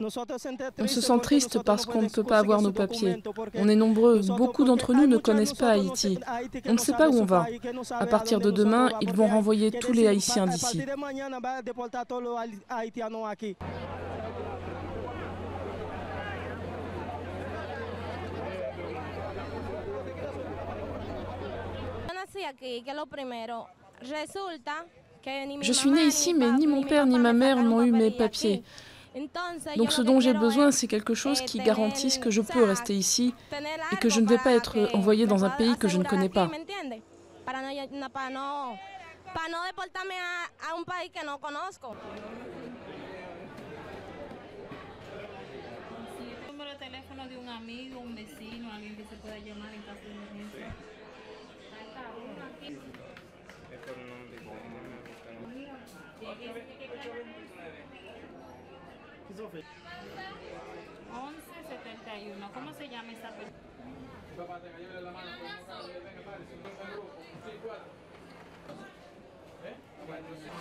On se sent triste parce qu'on ne peut pas avoir nos papiers. On est nombreux, beaucoup d'entre nous ne connaissent pas Haïti. On ne sait pas où on va. À partir de demain, ils vont renvoyer tous les Haïtiens d'ici. Je suis née ici, mais ni mon père ni ma mère n'ont eu mes papiers. Donc ce dont j'ai besoin, c'est quelque chose qui garantisse que je peux rester ici et que je ne vais pas être envoyée dans un pays que je ne connais pas. 1171. ¿Cómo se llama esa persona? Papá, te cayó la mano. ¿Eh? ¿Cuál es la.